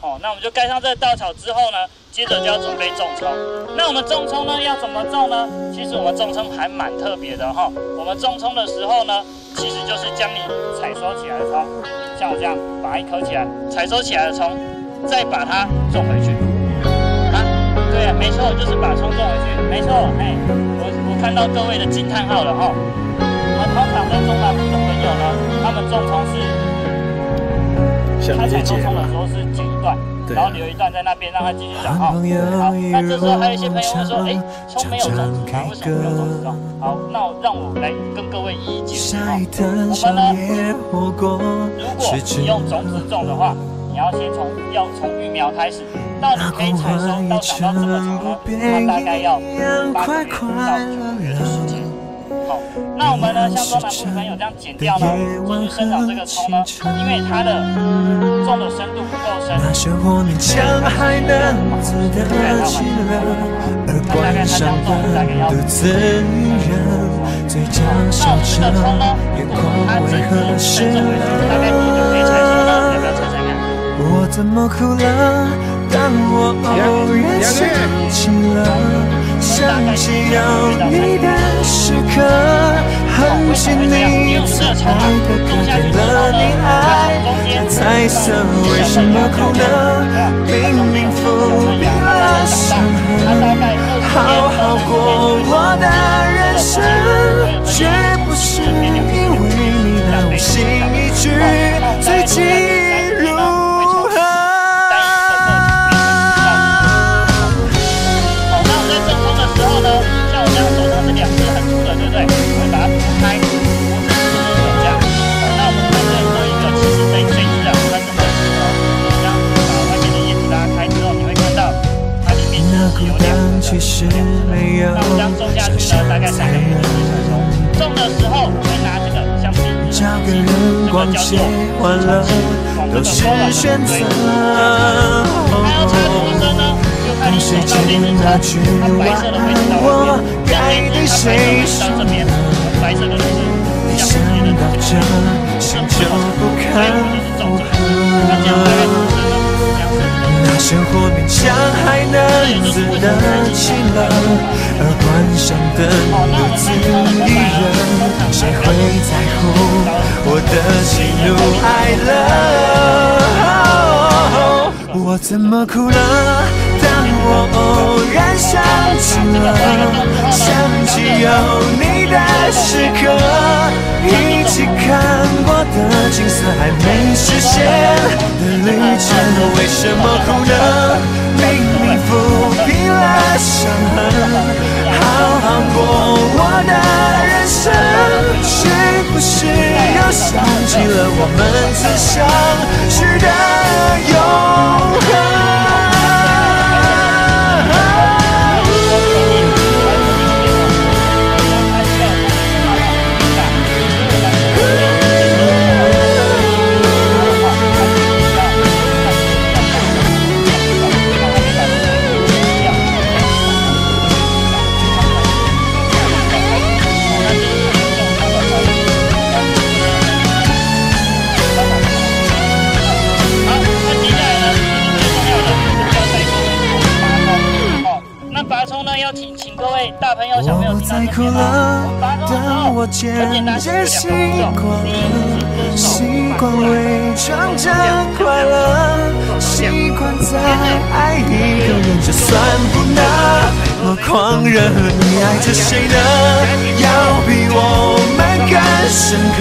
哦，那我们就盖上这个稻草之后呢，接着就要准备种葱。那我们种葱呢要怎么种呢？其实我们种葱还蛮特别的哈。我们种葱的时候呢，其实就是将你采收起来的葱，像我这样把它一颗起来，采收起来的葱，再把它种回去。啊，对啊，没错，就是把葱种回去，没错。哎，我我看到各位的惊叹号了哈。是，他采收葱的时候是剪一段，然后留一段在那边让它继续长哈。好，那这时候还有一些朋友会说，哎，葱没有种子吗？为什么没有种子种？好，那让我来跟各位一一解释哈。我们呢，如果你用种子种的话，你要先从要从育苗开始，到你可以采收到长到这么长呢，它大概要八个月到九个月的时间。好，那我们呢，像中南部朋友这样剪掉呢，继续生长这个葱呢，因为它的种的深度不够深，那还能自得其乐，而观赏的独自一人，嘴角笑着，眼眶为何湿了？大概多久可以采收呢？要不要猜猜看？我怎么哭了？当我偶然想起了。想起有你的时刻，很幸你在的改变了你爱的彩色，为什么哭呢？明明抚平了伤痕，好好过我的人生，绝不是那我将种下去呢，大概三个月就会成熟。种的时候会拿这个橡皮泥，这个叫做往这个勾了，对。还要插多深呢？就看你手上这支针，它白色的会到这边，它白色会到这边，白色的就是橡皮筋的这边，这不是种子，这个就是种子。那这样大概多深呢？生活勉强还能自得，而关上灯独自一人，谁会在乎我的喜怒哀乐？我怎么哭了？当我偶然想起了，想起有你的时刻，一起看过的景色还没实现的旅程，为什么哭呢？明明抚平了伤痕，的人生，是不是又想起了我们曾相识的。大朋友、小朋友，听到这边吗？当我渐渐习惯了，习惯伪装着快乐，习惯再爱一个人就算不那么狂热。你爱着谁呢？要比我们更深刻，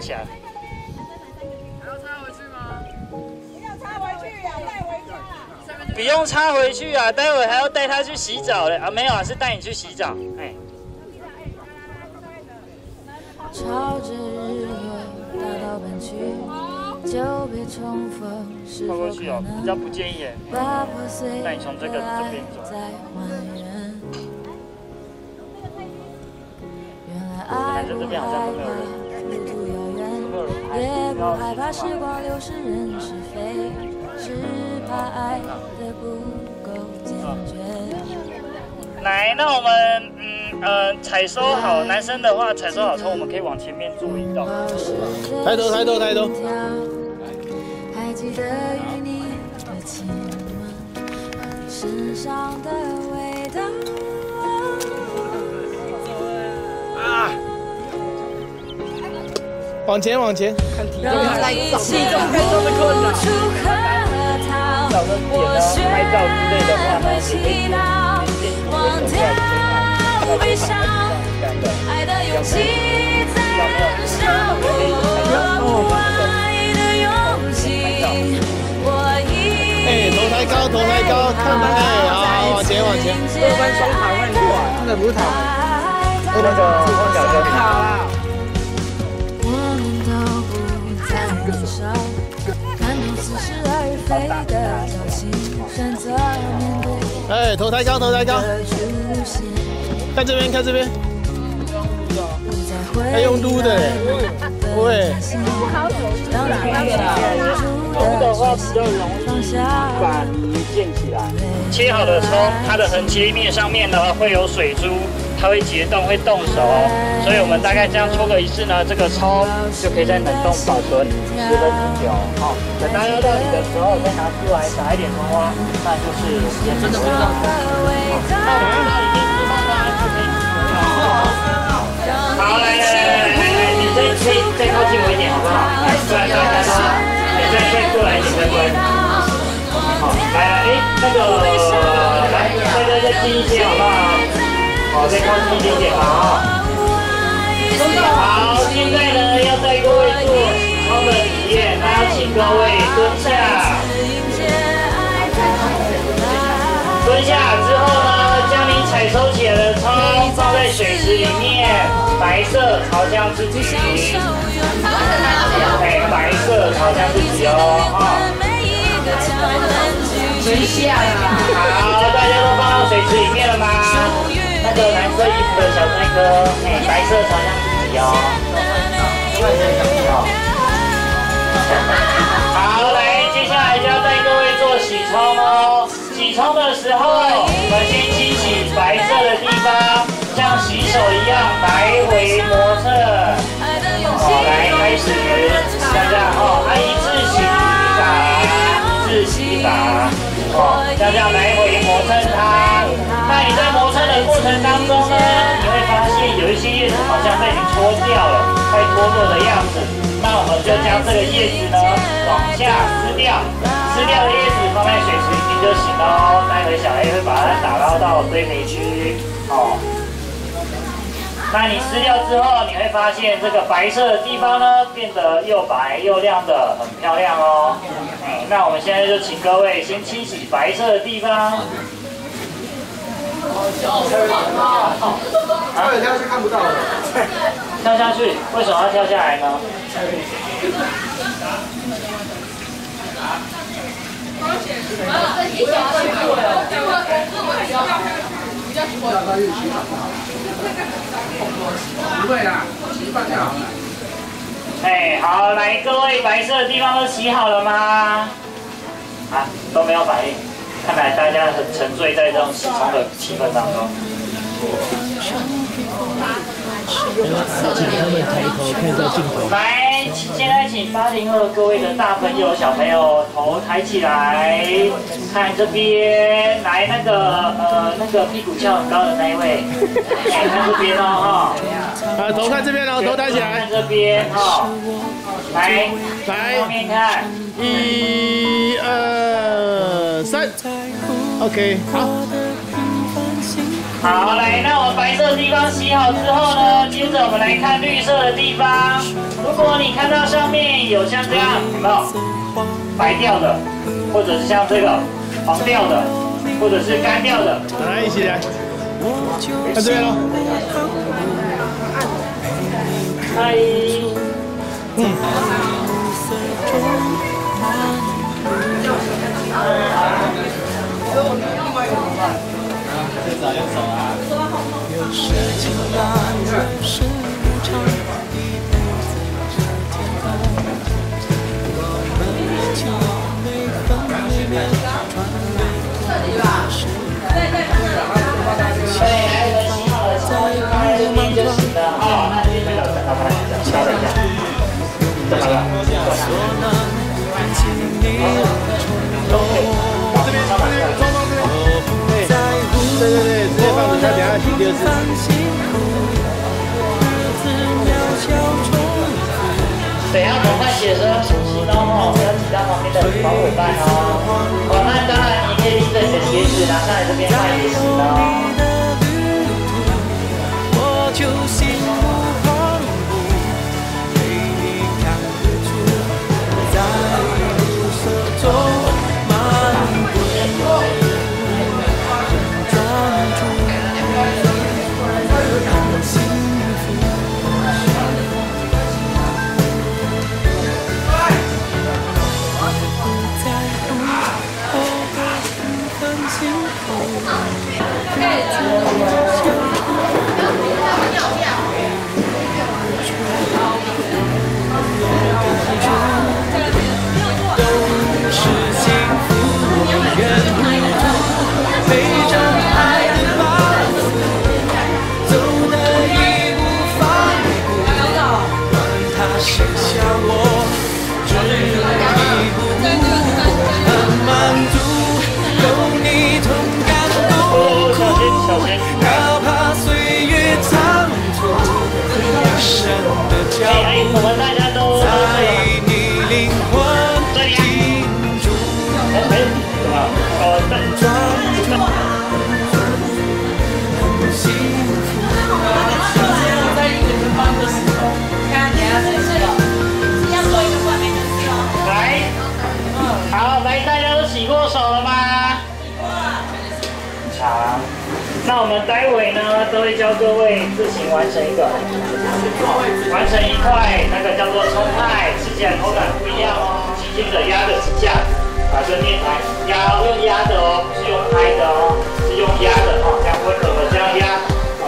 起来。插回去吗？不要插回不用插回去啊，待会还要带他去洗澡嘞啊，没有啊，是带你去洗澡，哎。朝着日落大道奔去，就别重逢是否可能？比较不建议耶。把破碎的爱再还原。原来爱不爱的路途遥远，也不害怕时光流逝人是非，只怕爱的不够坚决。来，那我们。嗯呃，采收好，男生的话采收好之后，我们可以往前面做移动。抬头，抬头，抬头。啊！往前，往前。看体重，来体重，体重太重的困难。找个点呢，拍照之类的话呢，可以爱的勇气在燃烧。爱的勇气，我已。哎，头抬高，头抬高，看到哎，好，往前，往前。这关双塔换过，那个不是塔，那个光脚跟。好了。哎，头抬高，头抬高。看这边，看这边，还用撸的，对。撸的话比较容易把泥溅起来。切好的葱，它的横切面上面呢会有水珠。它会结冻，会冻熟，所以我们大概这样搓个一次呢，这个葱就可以在冷冻保存十分之久。好，等到要料理的时候再拿出来撒一点葱花，那就是真的味道。好，那我们料理电视放上来就可以吃了。好，来来来来来，你再可以再靠近我一点，好不好？来，来来来来，你再再过来一点，再过来。好，来来，哎，那个，来，再再再近一些，好不好？好，再靠近一点点嘛啊！好，现在呢要带各位做超的体验，那要请各位蹲下。蹲下之后呢，将你采收起来的葱放在水池里面，白色朝向自己。哎，白色朝向自己哦，哈。蹲下啦！好，大家都放到水池里面了吗？那个蓝色衣服的小帅哥，哎，白色朝向自己哦。好，来，接下来就要带各位做洗冲哦。洗冲的时候，我们先清洗白色的地方，像洗手一样来回磨蹭。好，来开始，这样哦，按一次洗法，一次洗法。这样来回磨蹭它，那你在磨的过程当中呢，你会发现有一些叶子好像被你脱掉了，快脱落的样子。那我们就将这个叶子呢往下撕掉，撕掉的叶子放在水池里面就行了。待会小 A 会把它打捞到堆肥区，哦。那你撕掉之后，你会发现这个白色的地方呢，变得又白又亮的，很漂亮哦。哎，那我们现在就请各位先清洗白色的地方。啊，跳下去看不到了。跳下去，为什么要跳下来呢？不会啦，洗半就好了。哎，好，来，各位白色的地方都洗好了吗？啊，都没有反应，看来大家很沉醉在这种喜冲的气氛当中。来，现在请八零后各位的大朋友、小朋友头抬起来，看这边，来那个呃那个屁股翘很高的那一位，看这边哦哈，啊头看这边哦，头抬起来，看这边哈，来来后面看，一二三，OK 好。好，来，那我们白色的地方洗好之后呢，接着我们来看绿色的地方。如果你看到上面有像这样，有没有白掉的，或者是像这个黄掉的，或者是干掉的。来，一起来。看这边喽。嗨。嗯。有所你等下赶快写说小心哦，不要挤到旁边的小伙伴哦。伙伴当然你可以拎着你的鞋子拿上来这边卖也行哦。那我们待会呢，都会教各位自行完成一个，完成一块那个叫做葱派，吃起来口感不一样哦。轻轻的压着几下，把这面团压，用压的哦，不是用拍的哦，是用压的哦，这样温柔的这样压，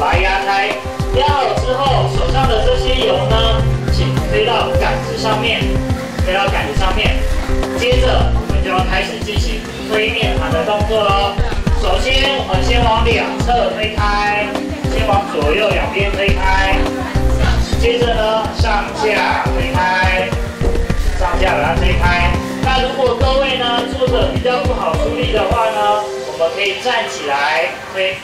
把它压开。压好之后，手上的这些油呢，请推到杆子上面，推到杆子上面。接着，我们就要开始进行推面团的动作喽。先，我们先往两侧推开，先往左右两边推开，接着呢，上下推开，上下把它推开。那如果各位呢坐着比较不好出力的话呢，我们可以站起来推。